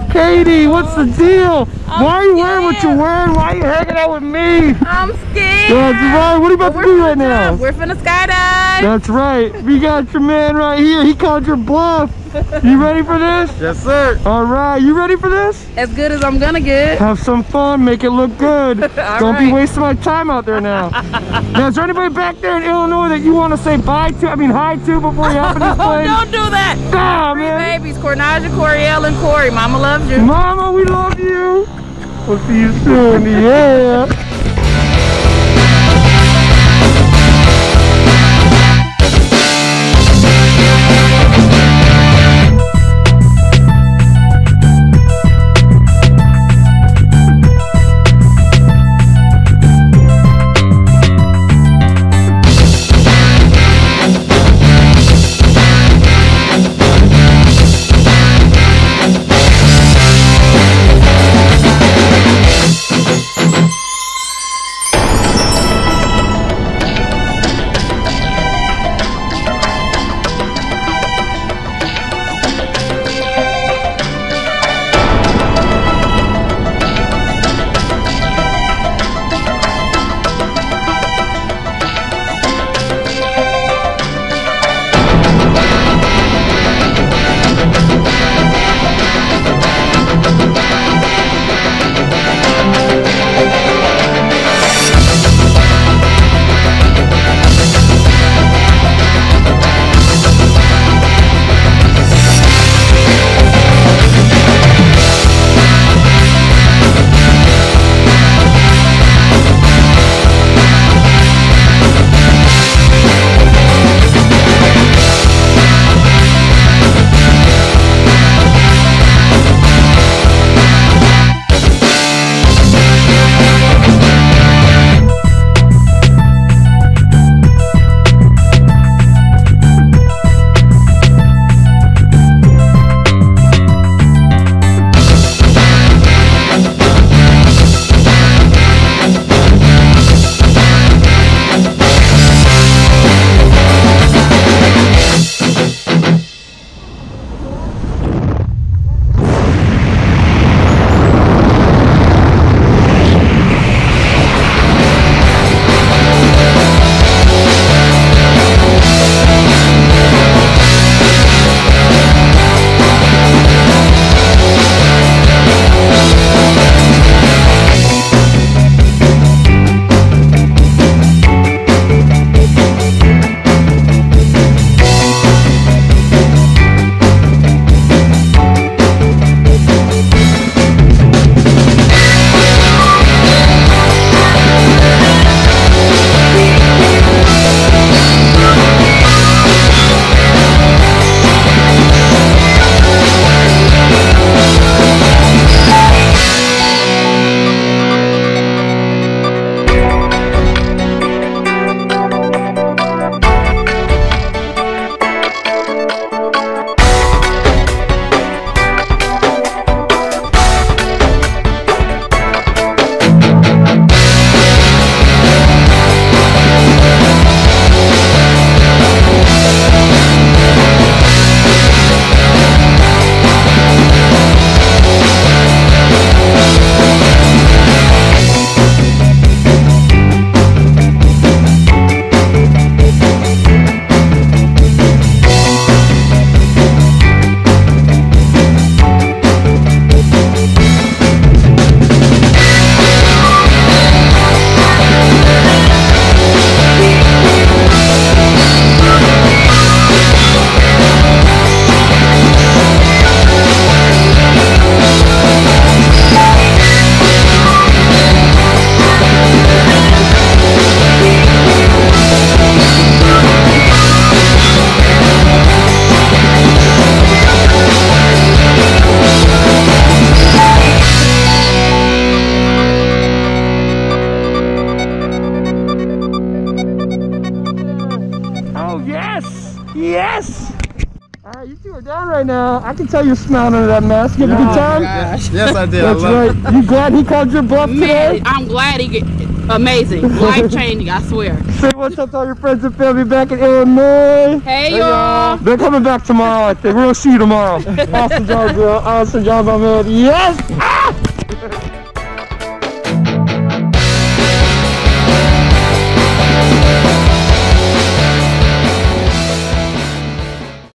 Kattie, what's the deal? I'm Why are you wearing what you're wearing? Why are you hanging out with me? I'm scared. That's right. What are you about to do right now? We're finna skydive. That's right. We got your man right here. He called your bluff. You ready for this? Yes, sir. All right. You ready for this? As good as I'm gonna get. Have some fun. Make it look good. Don't right. be wasting my time out there now. now, is there anybody back there in Illinois that you want to say bye to? I mean, hi to before you hop in this oh, plane? Don't do that. Nah, Three man. babies, Cornaja, Coriel, and Corey. Mama loves you. Mama, we love you. We'll see you soon. Yeah. Right now. I can tell you're smiling under that mask. You have a good time? Yes, yes, I did. That's I right. It. You glad he called your bluff today? I'm glad he get amazing. Life changing, I swear. Say what's up to all your friends and family back in Illinois. Hey, y'all. They're coming back tomorrow, I think. We're gonna see you tomorrow. awesome job, girl. Awesome job, my man. Yes! Ah!